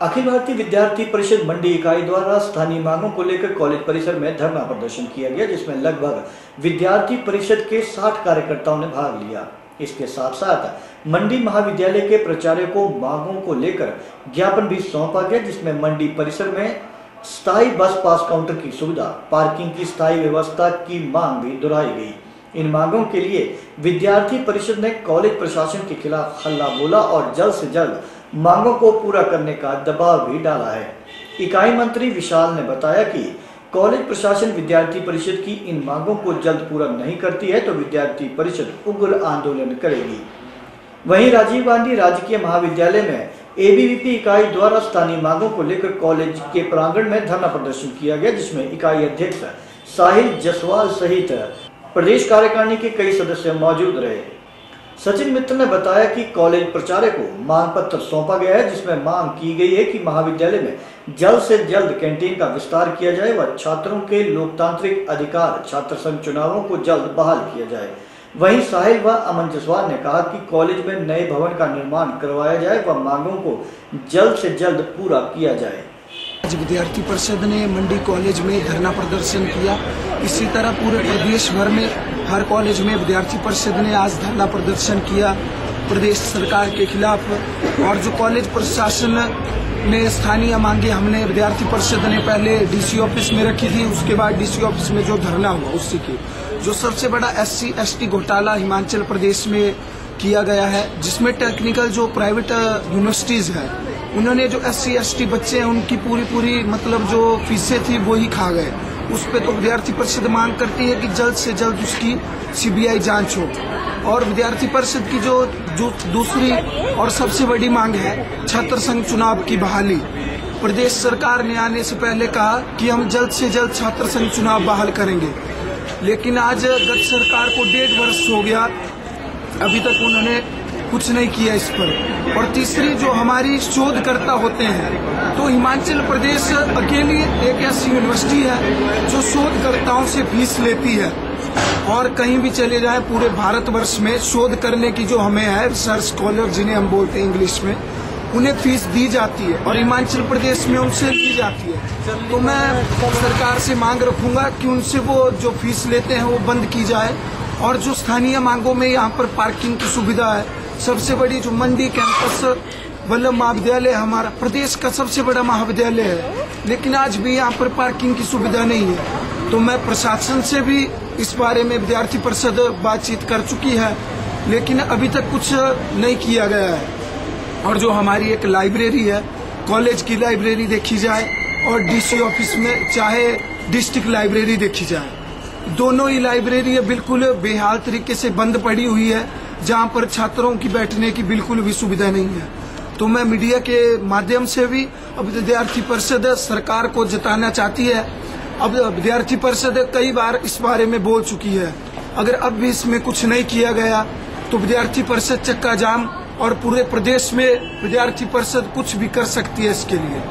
अखिल भारतीय विद्यार्थी परिषद मंडी इकाई द्वारा स्थानीय मांगों को लेकर कॉलेज परिसर में धरना प्रदर्शन किया गया, जिसमें लगभग विद्यार्थी परिषद के 60 कार्यकर्ताओं ने भाग लिया। इसके साथ साथ मंडी महाविद्यालय के प्राचार्य को मांगों को लेकर ज्ञापन भी सौंपा गया, जिसमें मंडी परिसर में स्थायी बस पास काउंटर की सुविधा, पार्किंग की स्थायी व्यवस्था की मांग भी दोहराई गई। इन मांगों के लिए विद्यार्थी परिषद ने कॉलेज प्रशासन के खिलाफ हल्ला बोला और जल्द से जल्द मांगों को पूरा करने का दबाव भी डाला है। इकाई मंत्री विशाल ने बताया कि कॉलेज प्रशासन विद्यार्थी परिषद की इन मांगों को जल्द पूरा नहीं करती है तो विद्यार्थी परिषद उग्र आंदोलन करेगी। वहीं राजीव गांधी राजकीय महाविद्यालय में एबीवीपी इकाई द्वारा स्थानीय मांगों को लेकर कॉलेज के प्रांगण में धरना प्रदर्शन किया गया, जिसमें इकाई अध्यक्ष साहिल जसवाल सहित प्रदेश कार्यकारिणी के कई सदस्य मौजूद रहे। सचिन मित्र ने बताया कि कॉलेज प्राचार्य को मांग पत्र सौंपा गया है, जिसमें मांग की गई है कि महाविद्यालय में जल्द से जल्द कैंटीन का विस्तार किया जाए व छात्रों के लोकतांत्रिक अधिकार, छात्र संघ चुनावों को जल्द बहाल किया जाए। वहीं साहिल व अमन जसवाल ने कहा कि कॉलेज में नए भवन का निर्माण करवाया जाए व मांगों को जल्द से जल्द पूरा किया जाए। आज विद्यार्थी परिषद ने मंडी कॉलेज में धरना प्रदर्शन किया। इसी तरह पूरे प्रदेश भर में, हर कॉलेज में विद्यार्थी परिषद ने आज धरना प्रदर्शन किया। प्रदेश सरकार के खिलाफ और जो कॉलेज प्रशासन में स्थानीय मांगे हमने विद्यार्थी परिषद ने पहले डीसी ऑफ़िस में रखी थी, उसके बाद डीसी ऑफ़िस में जो धरना हुआ, उसी की। जो सबसे बड़ा एस सी एस टी घोटाला हिमाचल प्रदेश में किया गया है, जिसमें टेक्निकल जो प्राइवेट यूनिवर्सिटीज है उन्होंने जो एस सी बच्चे हैं, उनकी पूरी पूरी मतलब जो फीसें थी वो ही खा गए। उस पर तो विद्यार्थी परिषद मांग करती है कि जल्द से जल्द उसकी सीबीआई जाँच हो। और विद्यार्थी परिषद की जो जो दूसरी और सबसे बड़ी मांग है, छात्र संघ चुनाव की बहाली। प्रदेश सरकार ने आने से पहले कहा कि हम जल्द से जल्द छात्र संघ चुनाव बहाल करेंगे। लेकिन आज गत सरकार को डेढ़ वर्ष हो गया। अभी तक उन्होंने कुछ नहीं किया इस पर। और तीसरी, जो हमारी शोधकर्ता होते हैं तो हिमाचल प्रदेश अकेली एक ऐसी यूनिवर्सिटी है, जो शोधकर्ताओं से फ़ीस लेती है। और कहीं भी चले जाए, पूरे भारतवर्ष में शोध करने की जो हमें है रिसर्च स्कॉलर जिन्हें हम बोलते हैं इंग्लिश में, उन्हें फ़ीस दी जाती है। और हिमाचल प्रदेश में उनसे दी जाती है। तो मैं सरकार से मांग रखूँगा कि उनसे वो जो फ़ीस लेते हैं, वो बंद की जाए। और जो स्थानीय मांगों में यहाँ पर पार्किंग की सुविधा है सबसे बड़ी जो मंडी कैंपस वल्लभ महाविद्यालय हमारा प्रदेश का सबसे बड़ा महाविद्यालय है। लेकिन आज भी यहाँ पर पार्किंग की सुविधा नहीं है। तो मैं प्रशासन से भी इस बारे में विद्यार्थी परिषद बातचीत कर चुकी है, लेकिन अभी तक कुछ नहीं किया गया है। और जो हमारी एक लाइब्रेरी है कॉलेज की लाइब्रेरी देखी जाए, और डीसी ऑफ़िस में चाहे डिस्ट्रिक्ट लाइब्रेरी देखी जाए, दोनों ही लाइब्रेरी बिल्कुल बेहाल तरीके से बंद पड़ी हुई है। जहाँ पर छात्रों की बैठने की बिल्कुल भी सुविधा नहीं है। तो मैं मीडिया के माध्यम से भी अब विद्यार्थी परिषद सरकार को जताना चाहती है। अब विद्यार्थी परिषद कई बार इस बारे में बोल चुकी है। अगर अब भी इसमें कुछ नहीं किया गया तो विद्यार्थी परिषद चक्का जाम और पूरे प्रदेश में विद्यार्थी परिषद कुछ भी कर सकती है इसके लिए।